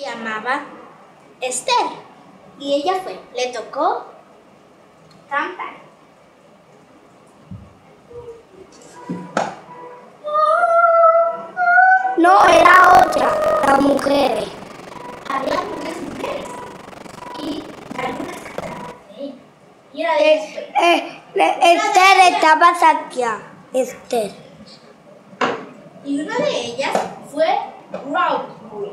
Llamaba Esther y ella fue, le tocó cantar. No, era otra, la mujer. Había muchas mujeres y algunas. ¿sí? Y era de Eh, eh, le- Esther estaba Sakia. Esther. Y una de ellas fue Rosemary.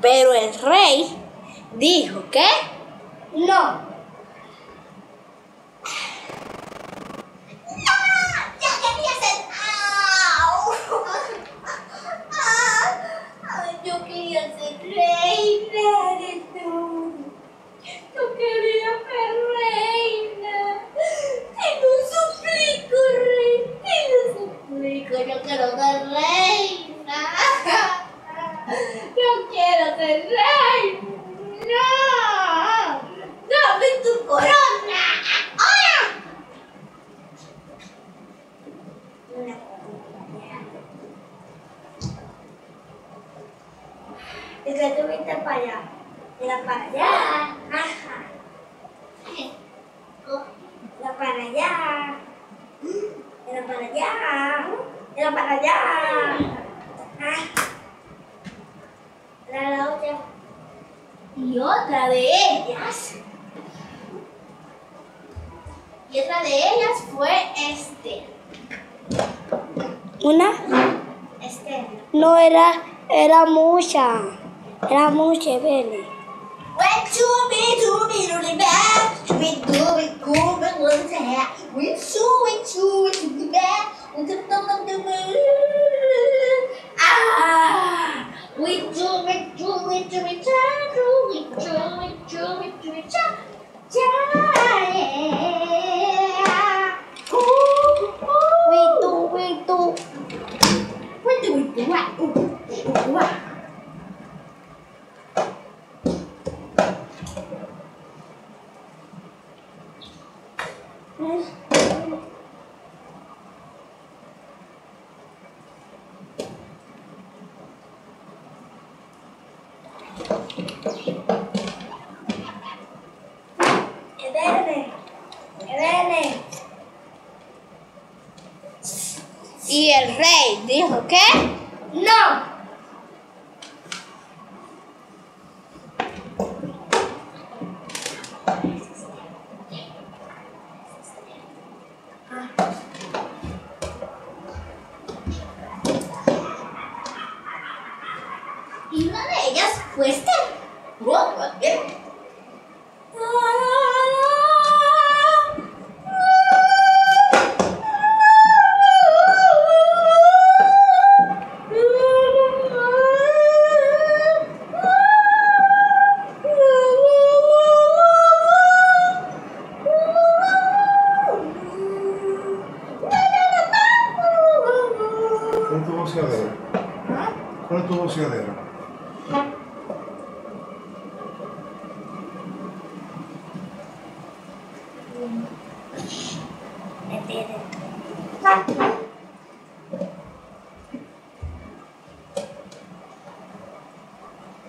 Pero el rey dijo que no. ¡Ya quería ser! ¿Y que tuviste para allá? Era para allá. Ajá. Era para allá. Era para allá. Era para allá. Era la otra. Y otra de ellas. Y otra de ellas fue Esther. Una Esther. no era, era mucha. Ramu Cheveli. When to be to be to the back, we do we go but learn to have. We so we to we to the back, we to the the the Ah, we do we do we do we do we do we do we do we do we do we do Y el rey dijo que No. Y una de ellas fue Esther. Wow, bien. ¿Cuál es tu voceadera? ¿Cuál tu voceadera?